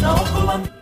No ninaokoa